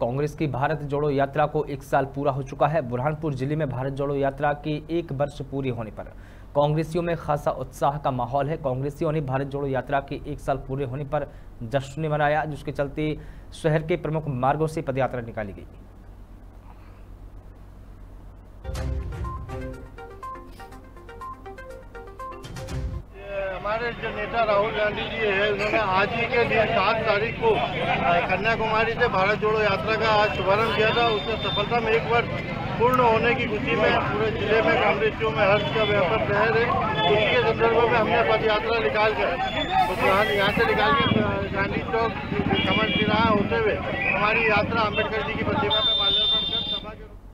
कांग्रेस की भारत जोड़ो यात्रा को एक साल पूरा हो चुका है। बुरहानपुर ज़िले में भारत जोड़ो यात्रा के एक वर्ष पूरे होने पर। कांग्रेसियों में खासा उत्साह का माहौल है। कांग्रेसियों ने भारत जोड़ो यात्रा के एक साल पूरे होने पर जश्न मनाया, जिसके चलते शहर के प्रमुख मार्गों से पदयात्रा निकाली गई। हमारे जो नेता राहुल गांधी जी है, उन्होंने आज ही के दिन सात तारीख को कन्याकुमारी से भारत जोड़ो यात्रा का आज शुभारंभ किया था। उससे सफलता में एक वर्ष पूर्ण होने की खुशी में पूरे ज़िले में कांग्रेसियों में हर्ष का व्यापक लहर है। उसी के संदर्भ में हमने पद यात्रा निकाल कर यहाँ से निकाल के गांधी चौक, कमल सिराहा होते हुए हमारी यात्रा अंबेडकर जी की प्रतिमा